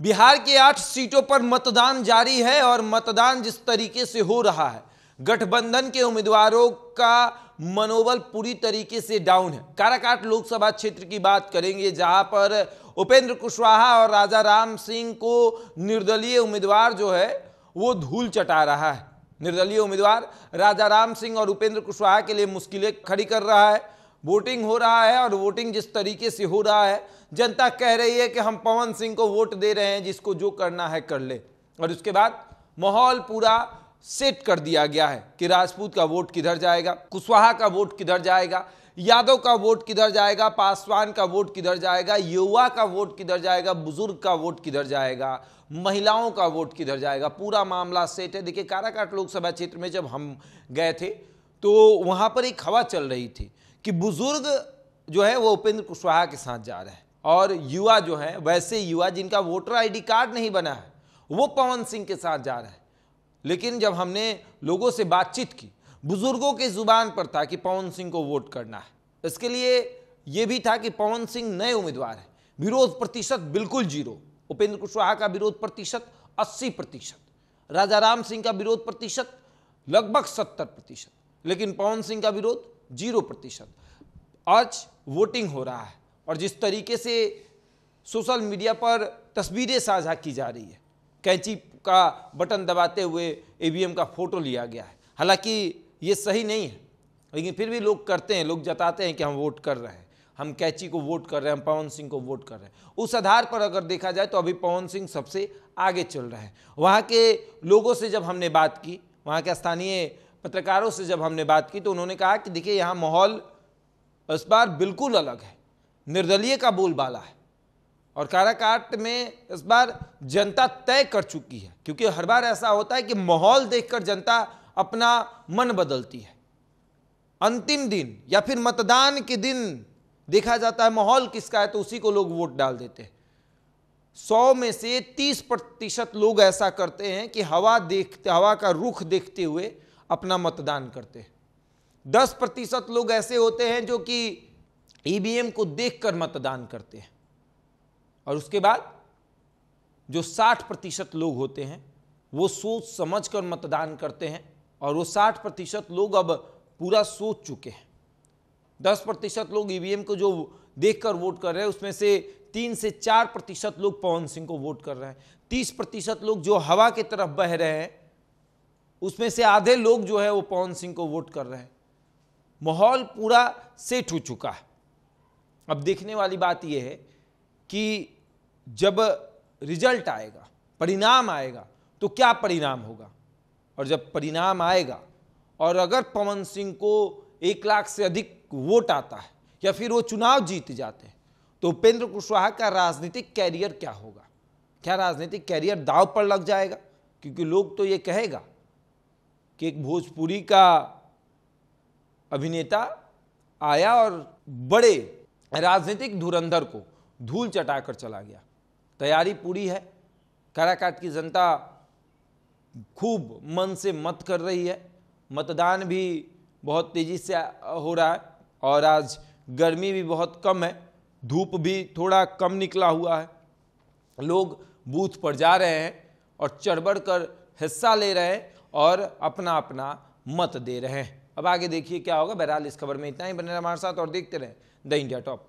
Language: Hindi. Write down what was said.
बिहार के आठ सीटों पर मतदान जारी है और मतदान जिस तरीके से हो रहा है, गठबंधन के उम्मीदवारों का मनोबल पूरी तरीके से डाउन है। काराकाट लोकसभा क्षेत्र की बात करेंगे, जहाँ पर उपेंद्र कुशवाहा और राजा राम सिंह को निर्दलीय उम्मीदवार जो है, वो धूल चटा रहा है। निर्दलीय उम्मीदवार राजा राम सिंह और उपेंद्र कुशवाहा के लिए मुश्किलें खड़ी कर रहा है। वोटिंग हो रहा है और वोटिंग जिस तरीके से हो रहा है, जनता कह रही है कि हम पवन सिंह को वोट दे रहे हैं, जिसको जो करना है कर ले। और उसके बाद माहौल पूरा सेट कर दिया गया है कि राजपूत का वोट किधर जाएगा, कुशवाहा का वोट किधर जाएगा, यादव का वोट किधर जाएगा, पासवान का वोट किधर जाएगा, युवा का वोट किधर जाएगा, बुज़ुर्ग का वोट किधर जाएगा, महिलाओं का वोट किधर जाएगा, पूरा मामला सेट है। देखिए, काराकाट लोकसभा क्षेत्र में जब हम गए थे तो वहाँ पर एक हवा चल रही थी। कि बुज़ुर्ग जो है वो उपेंद्र कुशवाहा के साथ जा रहे हैं। और युवा जो है, वैसे युवा जिनका वोटर आईडी कार्ड नहीं बना है, वो पवन सिंह के साथ जा रहे हैं। लेकिन जब हमने लोगों से बातचीत की, बुज़ुर्गों के ज़ुबान पर था कि पवन सिंह को वोट करना है। इसके लिए यह भी था कि पवन सिंह नए उम्मीदवार हैं। विरोध प्रतिशत बिल्कुल ज़ीरो। उपेंद्र कुशवाहा का विरोध प्रतिशत 80 प्रतिशत। राजा राम सिंह का विरोध प्रतिशत लगभग 70 प्रतिशत। लेकिन पवन सिंह का विरोध ज़ीरो प्रतिशत। आज वोटिंग हो रहा है और जिस तरीके से सोशल मीडिया पर तस्वीरें साझा की जा रही है, कैंची का बटन दबाते हुए ईवीएम का फ़ोटो लिया गया है। हालाँकि ये सही नहीं है, लेकिन फिर भी लोग करते हैं, लोग जताते हैं कि हम वोट कर रहे हैं। हम कैची को वोट कर रहे हैं, हम पवन सिंह को वोट कर रहे हैं। उस आधार पर अगर देखा जाए तो अभी पवन सिंह सबसे आगे चल रहे हैं। वहाँ के लोगों से जब हमने बात की, वहाँ के स्थानीय पत्रकारों से जब हमने बात की तो उन्होंने कहा कि देखिए, यहाँ माहौल इस बार बिल्कुल अलग है। निर्दलीय का बोलबाला है। और काराकाट में इस बार जनता तय कर चुकी है, क्योंकि हर बार ऐसा होता है कि माहौल देखकर जनता अपना मन बदलती है। अंतिम दिन या फिर मतदान के दिन देखा जाता है माहौल किसका है तो उसी को लोग वोट डाल देते हैं। सौ में से तीस प्रतिशत लोग ऐसा करते हैं कि हवा देखते, हवा का रुख देखते हुए अपना मतदान करते हैं। दस प्रतिशत लोग ऐसे होते हैं जो कि ईवीएम को देखकर मतदान करते हैं। और उसके बाद जो 60 प्रतिशत लोग होते हैं, वो सोच समझ कर मतदान करते हैं और वो 60 प्रतिशत लोग अब पूरा सोच चुके हैं। 10 प्रतिशत लोग ईवीएम को जो देखकर वोट कर रहे हैं, उसमें से तीन से चार प्रतिशत लोग पवन सिंह को वोट कर रहे हैं। तीस प्रतिशत लोग जो हवा की तरफ़ बह रहे हैं उसमें से आधे लोग जो है वो पवन सिंह को वोट कर रहे हैं। माहौल पूरा सेट हो चुका है। अब देखने वाली बात यह है कि जब रिज़ल्ट आएगा, परिणाम आएगा तो क्या परिणाम होगा? और जब परिणाम आएगा, और अगर पवन सिंह को एक लाख से अधिक वोट आता है, या फिर वो चुनाव जीत जाते हैं तो उपेंद्र कुशवाहा का राजनीतिक कैरियर क्या होगा? क्या राजनीतिक कैरियर दाव पर लग जाएगा? क्योंकि लोग तो ये कहेगा कि एक भोजपुरी का अभिनेता आया और बड़े राजनीतिक धुरंधर को धूल चटाकर चला गया। तैयारी पूरी है। काराकाट की जनता खूब मन से मत कर रही है। मतदान भी बहुत तेज़ी से हो रहा है और आज गर्मी भी बहुत कम है। धूप भी थोड़ा कम निकला हुआ है। लोग बूथ पर जा रहे हैं और चढ़ बढ़ कर हिस्सा ले रहे हैं। और अपना अपना मत दे रहे हैं। अब आगे देखिए क्या होगा, बहरहाल इस खबर में इतना ही। बने हमारे साथ और देखते रहे द इंडिया टॉप।